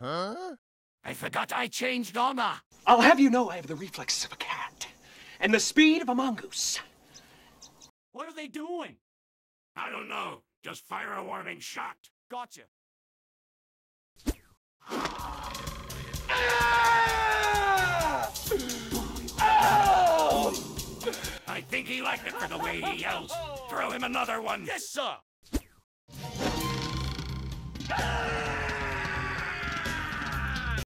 Huh? I forgot I changed armor. I'll have you know I have the reflexes of a cat and the speed of a mongoose. What are they doing? I don't know. Just fire a warning shot. Gotcha. I think he liked it for the way he yells. Throw him another one. Yes, sir.